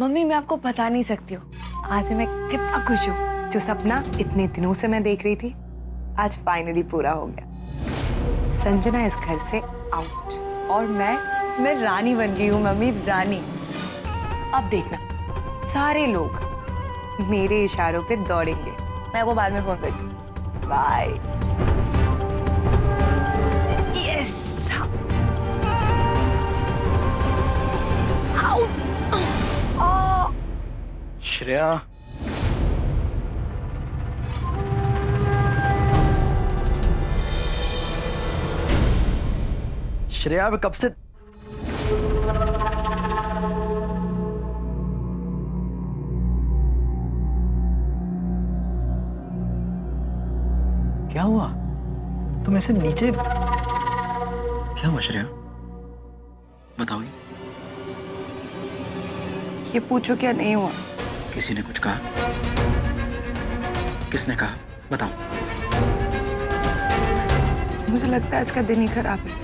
Mummy, मैं आपको बता नहीं सकती हूँ। आज मैं कितना खुश हूँ, जो सपना इतने दिनों से मैं देख रही थी। आज फाइनली पूरा हो गया। संजना इस घर से आउट और मैं मैं रानी बन गई हूँ, मम्मी, रानी। अब देखना, सारे लोग मेरे इशारों पे दौड़ेंगे। मैं वो बाद में फ़ोन करती हूँ। बाय श्रेया श्रेया कब से क्या हुआ? तुम ऐसे नीचे क्या हुआ श्रेया? बताओगी ये पूछो क्या नहीं हुआ। किसी ने कुछ कहा? किसने कहा? बताओ। मुझे लगता है आज का दिन ही खराब है।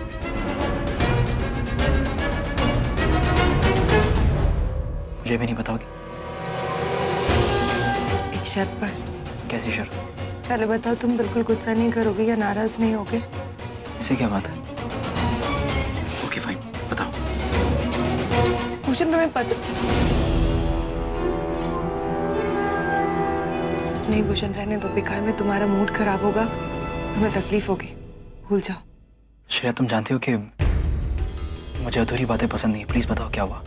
मुझे भी नहीं बताओगी एक शर्त पर। कैसी शर्त? पहले बताओ तुम बिल्कुल गुस्सा नहीं करोगे या नाराज़ नहीं होगे? इसे क्या बात है? ओके फाइन बताओ। भूषण तुम्हें पता नहीं भूषण रहने दो बेकार में तुम्हारा मूड खराब होगा तुम्हें तकलीफ़ होगी। भूल जाओ। श्रेया तुम जानती हो कि मुझे अधूरी बातें पसंद नहीं प्लीज़ बताओ क्या हुआ?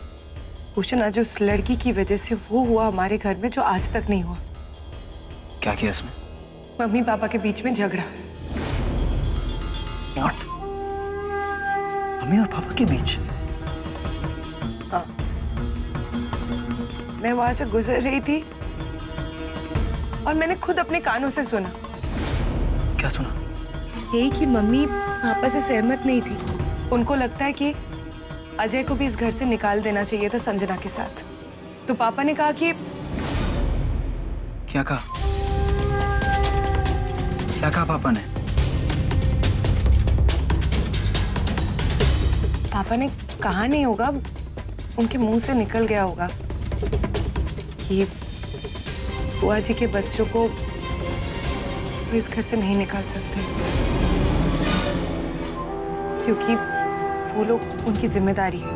भूषण आज उस लड़की की वजह से वो हुआ हमारे घर में जो आज तक नहीं हुआ। क्या किया इसने मम्मी पापा के बीच में झगड़ा। मम्मी और पापा के बीच? हाँ। मैं वहाँ से गुजर रही थी और मैंने खुद अपने कानों से सुना। क्या सुना? यही कि मम्मी पापा से सहमत नहीं थी। उनको लगता है कि अजय को भी इस घर से निकाल देना चाहिए था संजना के साथ। तो पापा ने कहा कि क्या कहा? क्या कहा पापा ने? पापा ने कहा नहीं होगा उनके मुँह से निकल गया होगा कि बुआ जी के बच्चों को वो इस घर से नहीं निकाल सकते। क्योंकि वो लोग उनकी ज़िम्मेदारी है।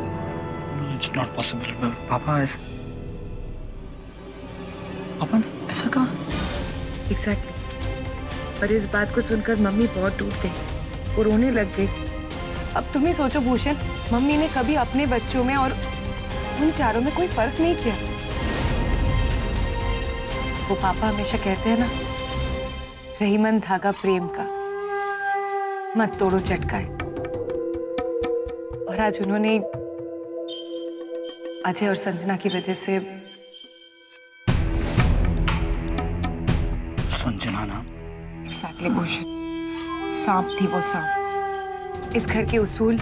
इट्स नॉट पॉसिबल पापा ऐसा ऐसा कहा? एग्जैक्टली पर इस बात को सुनकर मम्मी बहुत टूट गई वो रोने लग गई। अब तुम ही सोचो भूषण मम्मी ने कभी अपने बच्चों में और उन चारों में कोई फ़र्क नहीं किया। वो पापा हमेशा कहते हैं ना रहीमन धागा प्रेम का मत तोड़ो चटकाए। और आज उन्होंने अजय और संजना की वजह से संजना नाम एग्जैक्टली भूषण सांप थी वो सांप। इस घर के उसूल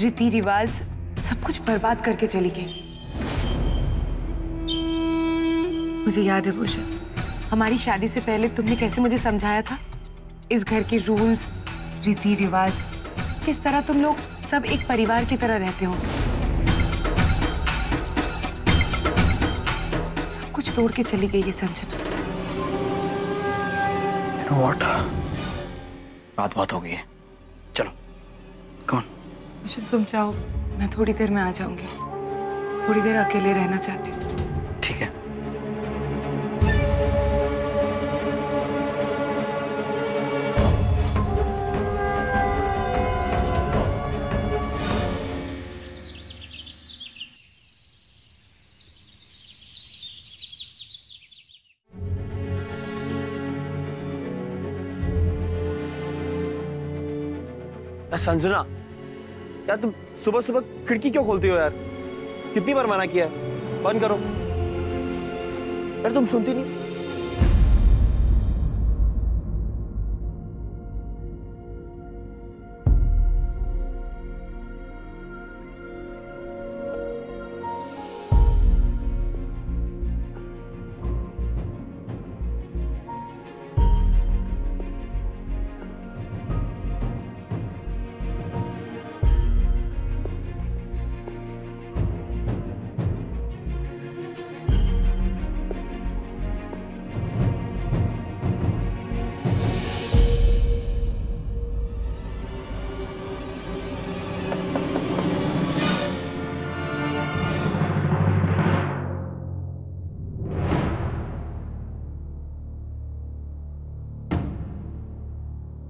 रीति रिवाज सब कुछ बर्बाद करके चली गई। मुझे याद है भूषण हमारी शादी से पहले तुमने कैसे मुझे समझाया था? इस घर के रूल्स रीति रिवाज किस तरह तुम लोग सब एक परिवार की तरह रहते हो? सब कुछ तोड़ के चली गई है संजना। You know what? बात बात हो गई है। चलो कौन तुम चाहो मैं थोड़ी देर में आ जाऊँगी। थोड़ी देर अकेले रहना चाहती हूँ। संजना, यार तुम सुबह सुबह खिड़की क्यों खोलती हो यार? कितनी बार मना किया है? बंद करो। यार तुम सुनती नहीं?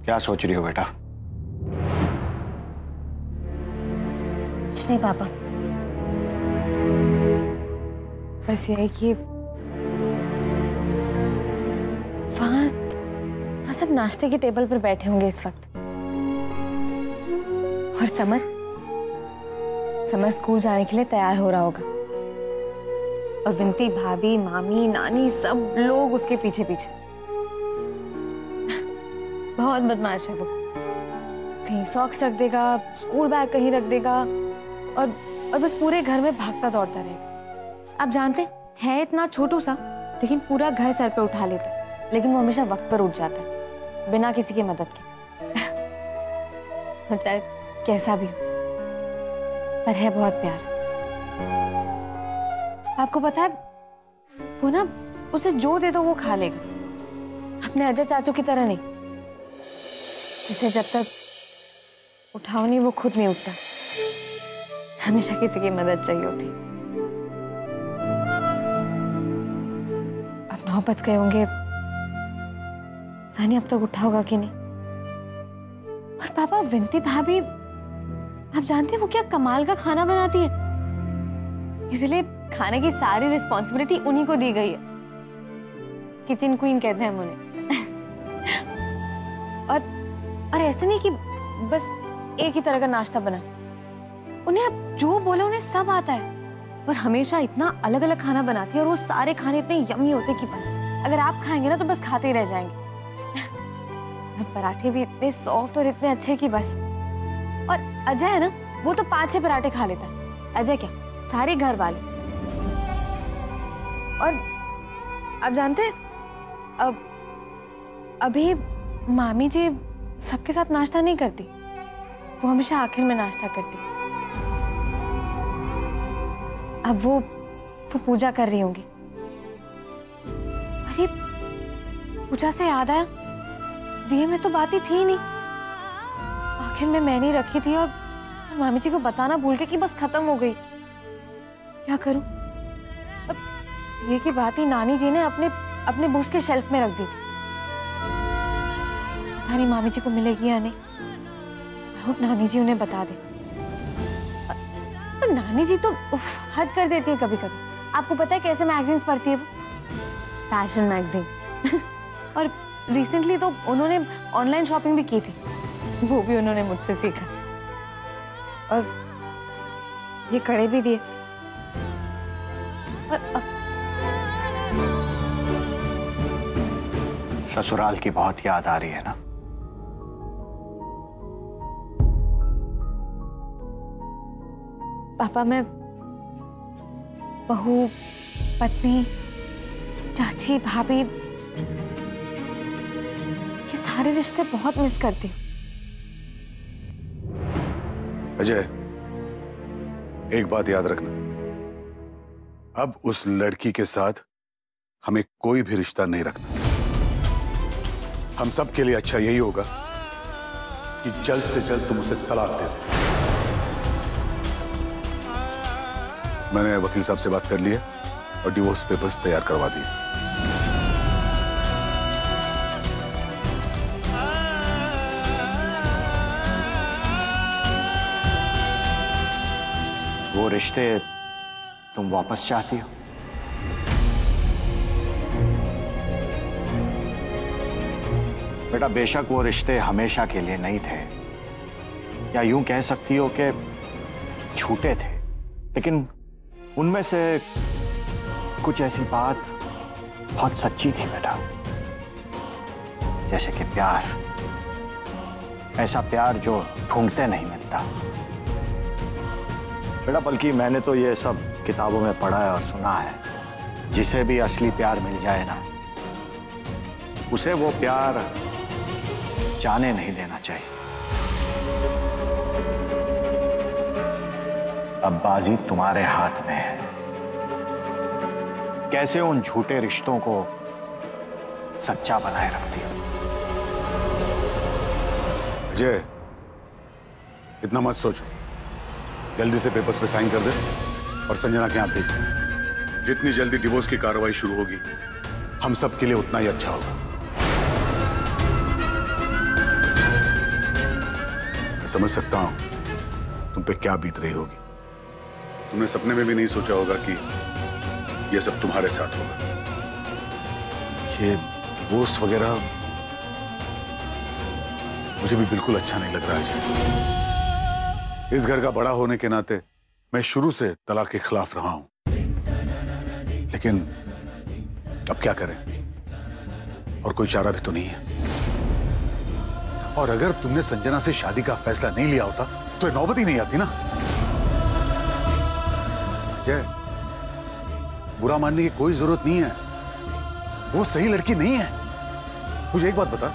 क्या सोच रही हो बेटा? कुछ नहीं पापा। बस यही कि वहाँ सब नाश्ते के टेबल पर बैठे होंगे इस वक्त। और समर समर स्कूल जाने के लिए तैयार हो रहा होगा। और विंती भाभी, मामी, नानी सब लोग उसके पीछे पीछे बहुत बदमाश है वो। कहीं सॉक्स रख देगा स्कूल बैग कहीं रख देगा और और बस पूरे घर में भागता दौड़ता रहेगा। आप जानते है इतना छोटू सा, लेकिन पूरा घर सर पे उठा लेता है, लेकिन वो हमेशा वक्त पर उठ जाता है, बिना किसी की मदद के। चाहे कैसा भी हो, पर है बहुत प्यार। आपको पता है, वो ना, उसे जो दे दो वो खा लेगा। अपने अजय चाचू की तरह नहीं। इसे जब तक उठाओ नहीं, वो खुद नहीं उठता। हमेशा किसी की मदद चाहिए होती। अब नौ बज गए होंगे। जानी अब तक उठा होगा कि नहीं? और पापा विंती भाभी, आप जानते हैं वो क्या कमाल का खाना बनाती है? इसलिए खाने की सारी रिस्पॉन्सिबिलिटी उन्हीं को दी गई है। किचन क्वीन कहते हैं हम उन्हें। और और ऐसे नहीं कि बस एक ही तरह का नाश्ता बना। उन्हें अब जो बोले उन्हें सब आता है। और हमेशा इतना अलग अलग खाना बनाती है और वो सारे खाने इतने यमी होते कि बस। अगर आप खाएँगे ना तो बस खाते ही रह जाएँगे। पराठे भी इतने सॉफ्ट और इतने अच्छे कि बस। और अजय है ना, वो तो पाँच छह पराठे खा लेता है। अजय क्या? सारे घर वाले। और आप जानते अब, अभी मामी जी सबके साथ नाश्ता नहीं करती। वो हमेशा आखिर में नाश्ता करती। अब वो वो पूजा कर रही होंगी। अरे, पूजा से याद आया? दिए में तो बात ही थी नहीं। आखिर में मैंने रखी थी और मामी जी को बताना भूल के कि बस खत्म हो गई। क्या करूँ? अब ये की बात ही नानी जी ने अपने अपने बूस के शेल्फ में रख दी थी। पता नहीं मामी जी को मिलेगी या नहीं? आई होप नानी जी उन्हें बता दे। पर नानी जी तो हद कर देती है कभी कभी आपको पता है कैसे मैगजीन्स पढ़ती है वो? फ़ैशन मैगजीन और रिसेंटली तो उन्होंने ऑनलाइन शॉपिंग भी की थी। वो भी उन्होंने मुझसे सीखा। और ये कड़े भी दिए। और ससुराल की बहुत याद आ रही है ना? पापा, मैं बहू, पत्नी, चाची, भाभी, ये सारे रिश्ते बहुत मिस करती हूँ। अजय, एक बात याद रखना। अब उस लड़की के साथ हमें कोई भी रिश्ता नहीं रखना। हम सब के लिए अच्छा यही होगा कि जल्द से जल्द तुम उसे तलाक दे दो। मैंने वकील साहब से बात कर ली है और डिवोर्स पेपर्स तैयार करवा दिए। वो रिश्ते तुम वापस चाहती हो? बेटा, बेशक वो रिश्ते हमेशा के लिए नहीं थे। या यूँ कह सकती हो कि छूटे थे, लेकिन उनमें से कुछ ऐसी बात बहुत सच्ची थी बेटा जैसे कि प्यार। ऐसा प्यार जो ढूंढते नहीं मिलता। बेटा बल्कि मैंने तो ये सब किताबों में पढ़ा है और सुना है। जिसे भी असली प्यार मिल जाए ना, उसे वो प्यार जाने नहीं देना चाहिए। अब बाजी तुम्हारे हाथ में है। कैसे उन झूठे रिश्तों को सच्चा बनाए रखती हो अजय इतना मत सोचो। जल्दी से पेपर्स पे साइन कर दे और संजना के यहाँ भेज जितनी जल्दी डिवोर्स की कार्रवाई शुरू होगी, हम सब के लिए उतना ही अच्छा होगा। मैं समझ सकता हूँ तुम पे क्या बीत रही होगी। तुमने सपने में भी नहीं सोचा होगा कि यह सब तुम्हारे साथ होगा। ये बोस वगैरह मुझे भी बिल्कुल अच्छा नहीं लग रहा है इस घर का बड़ा होने के नाते मैं शुरू से तलाक के खिलाफ रहा हूँ। लेकिन अब क्या करें? और कोई चारा भी तो नहीं है। और अगर तुमने संजना से शादी का फैसला नहीं लिया होता तो नौबत ही नहीं आती ना। जय बुरा मानने की कोई ज़रूरत नहीं है। वो सही लड़की नहीं है। मुझे एक बात बता।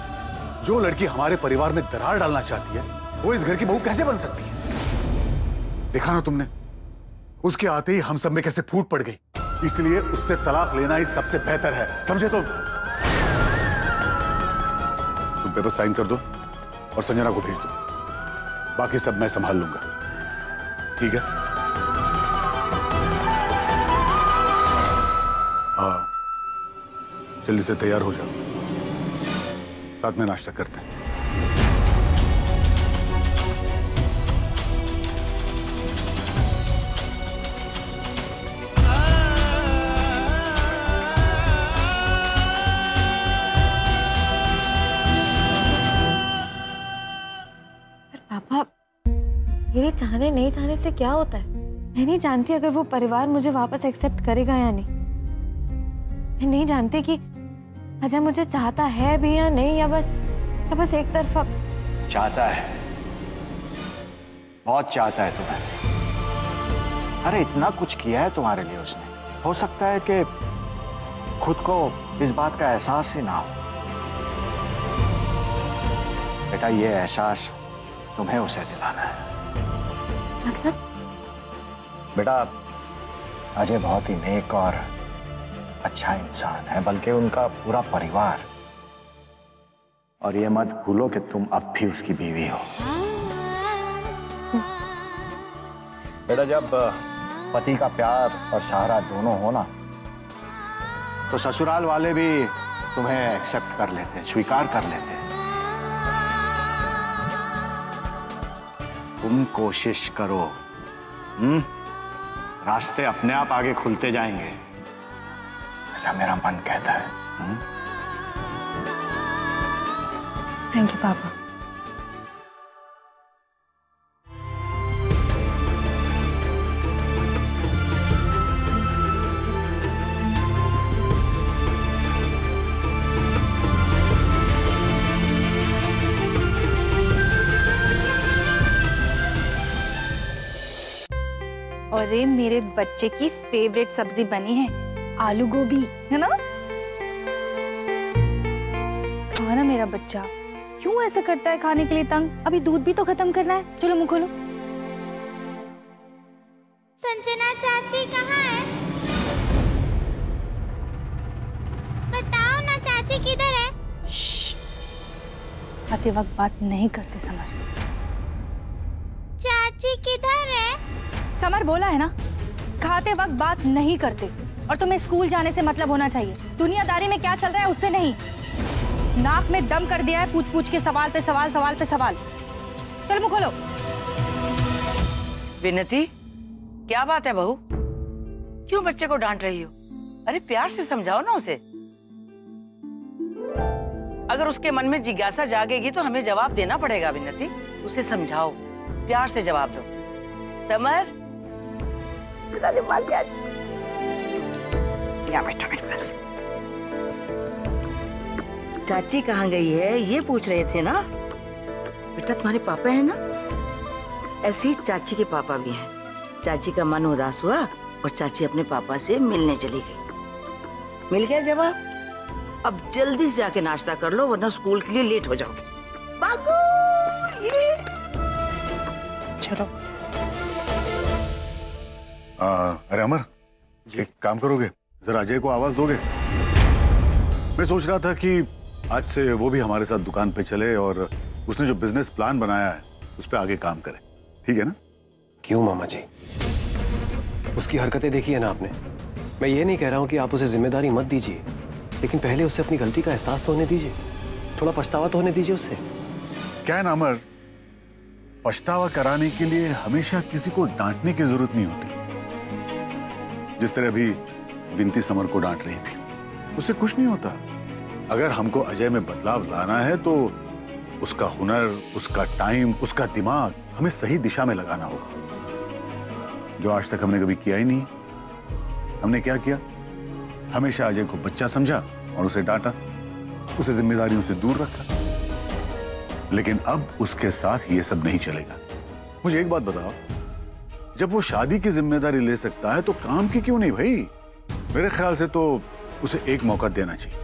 जो लड़की हमारे परिवार में दरार डालना चाहती है, वो इस घर की बहू कैसे बन सकती है? देखा ना तुमने? उसके आते ही हम सब में कैसे फूट पड़ गई। इसलिए उससे तलाक लेना ही सबसे बेहतर है। समझे तुम तुम पेपर साइन कर दो और संजना को भेज दो। बाकी सब मैं संभाल लूँगा। ठीक हाँ? जल्दी से तैयार हो जाओ। साथ में नाश्ता करते हैं। मेरे चाहने नहीं चाहने से क्या होता है? मैं नहीं जानती अगर वो परिवार मुझे वापस एक्सेप्ट करेगा या नहीं। मैं नहीं जानती कि अजय मुझे चाहता है भी या नहीं या बस या बस एक तरफा चाहता है। बहुत चाहता है तुम्हें। अरे इतना कुछ किया है तुम्हारे लिए उसने। हो सकता है कि खुद को इस बात का एहसास ही ना हो। बेटा ये एहसास तुम्हें उसे दिलाना है। मतलब? बेटा अजय बहुत ही नेक और अच्छा इंसान है, बल्कि उनका पूरा परिवार। और ये मत भूलो कि तुम अब भी उसकी बीवी हो। बेटा, जब पति का प्यार और सहारा दोनों हो ना तो ससुराल वाले भी तुम्हें एक्सेप्ट कर लेते, स्वीकार कर लेते। तुम कोशिश करो हम्म? रास्ते अपने आप आगे खुलते जाएँगे। ऐसा मेरा मन कहता है? थैंक यू पापा अरे मेरे बच्चे की फेवरेट सब्ज़ी बनी है। आलू गोभी है ना? खाना मेरा बच्चा क्यों ऐसा करता है खाने के लिए तंग? अभी दूध भी तो खत्म करना है। चलो मुँह खोलो। संजना चाची कहाँ है? बताओ ना चाची किधर है? खाते वक्त बात नहीं करते समर। चाची किधर है? समर बोला है ना खाते वक्त बात नहीं करते। और तुम्हें स्कूल जाने से मतलब होना चाहिए। दुनियादारी में क्या चल रहा है उससे नहीं। नाक में दम कर दिया है पूछ पूछ के सवाल पे सवाल सवाल पे सवाल। चल मुँह खोलो। विनती क्या बात है बहू? क्यों बच्चे को डांट रही हो? अरे प्यार से समझाओ ना उसे। अगर उसके मन में जिज्ञासा जागेगी तो हमें जवाब देना पड़ेगा विनती। उसे समझाओ। प्यार से जवाब दो। समर? या बेटा मेरे पास चाची कहाँ गई है? ये पूछ रहे थे ना? बेटा तुम्हारे पापा है ना? ऐसे ही चाची के पापा भी हैं। चाची का मन उदास हुआ और चाची अपने पापा से मिलने चली गई। मिल गया जवाब? अब जल्दी से जाके नाश्ता कर लो वरना स्कूल के लिए लेट हो जाओगे। ये। चलो। आ, अरे अमर एक काम करोगे? जरा अजय को आवाज़ दोगे? मैं सोच रहा था कि आज से वो भी हमारे साथ दुकान पे चले और उसने जो बिज़नेस प्लान बनाया है उस पर आगे काम करे। ठीक है ना? क्यों मामा जी? उसकी हरकतें देखी है ना आपने? मैं ये नहीं कह रहा हूँ कि आप उसे ज़िम्मेदारी मत दीजिए लेकिन पहले उसे अपनी गलती का एहसास तो होने दीजिए। थोड़ा पछतावा तो होने दीजिए उससे। क्या है ना अमर? पछतावा कराने के लिए हमेशा किसी को डांटने की ज़रूरत नहीं होती। जिस तरह अभी विनती समर को डांट रही थी। उससे कुछ नहीं होता। अगर हमको अजय में बदलाव लाना है तो उसका हुनर, उसका टाइम, उसका दिमाग, हमें सही दिशा में लगाना होगा। जो आज तक हमने कभी किया ही नहीं, हमने क्या किया? हमेशा अजय को बच्चा समझा और उसे डांटा, उसे जिम्मेदारियों से दूर रखा। लेकिन अब उसके साथ ये सब नहीं चलेगा। मुझे एक बात बताओ, जब वो शादी की ज़िम्मेदारी ले सकता है तो काम की क्यों नहीं भाई? मेरे ख्याल से तो उसे एक मौका देना चाहिए।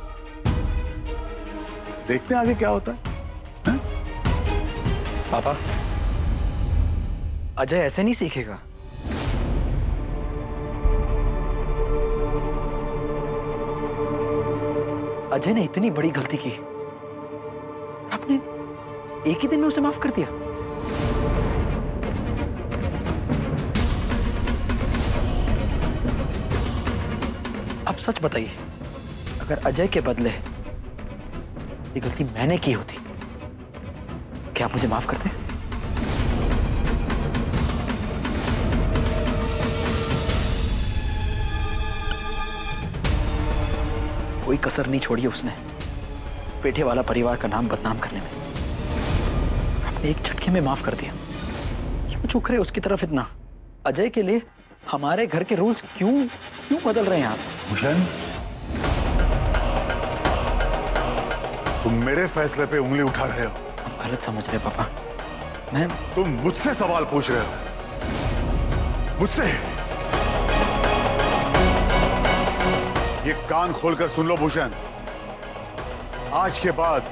देखते हैं आगे क्या होता है? पापा। अजय ऐसे नहीं सीखेगा। अजय ने इतनी बड़ी गलती की। आपने एक ही दिन में उसे माफ़ कर दिया। अब सच बताइए, अगर अजय के बदले ये गलती मैंने की होती, क्या आप मुझे माफ़ करते कोई कसर नहीं छोड़ी उसने, पेठे वाला परिवार का नाम बदनाम करने में। आपने एक झटके में माफ़ कर दिया। क्यों चुक रहे उसकी तरफ़ इतना। अजय के लिए हमारे घर के रूल्स क्यों क्यों बदल रहे हैं आप? भूषण तुम मेरे फैसले पे उंगली उठा रहे हो। आप गलत समझ रहे पापा। मैं तुम मुझसे सवाल पूछ रहे हो। मुझसे। ये कान खोलकर सुन लो भूषण। आज के बाद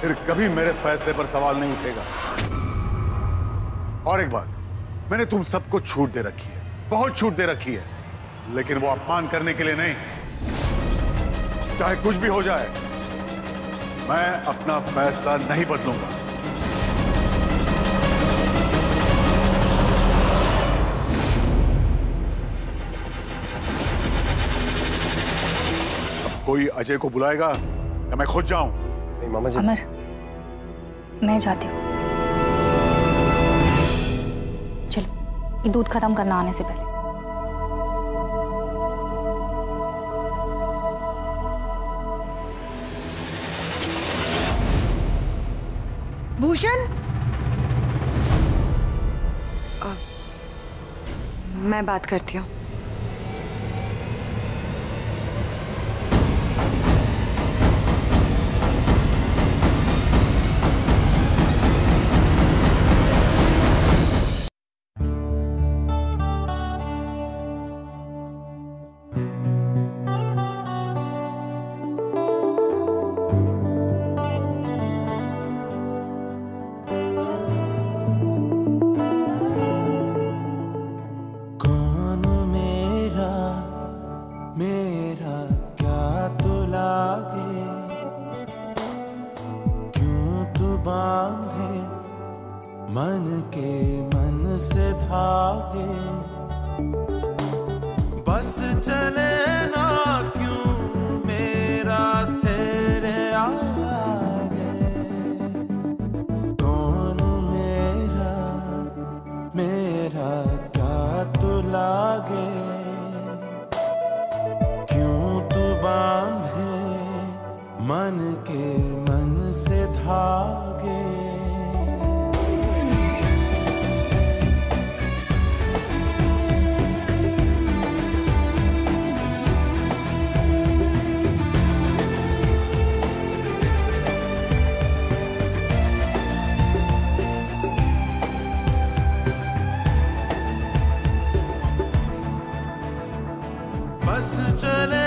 फिर कभी मेरे फैसले पर सवाल नहीं उठेगा। और एक बात मैंने तुम सबको छूट दे रखी है। बहुत छूट दे रखी है। लेकिन वो अपमान करने के लिए नहीं। चाहे कुछ भी हो जाए मैं अपना फैसला नहीं बदलूँगा। अब कोई अजय को बुलाएगा या मैं खुद जाऊँ? नहीं मामा जी। अमर मैं जाती हूँ। चलो ये दूध खत्म करना आने से पहले। भूषण मैं बात करती हूँ। के मन से धागे। चले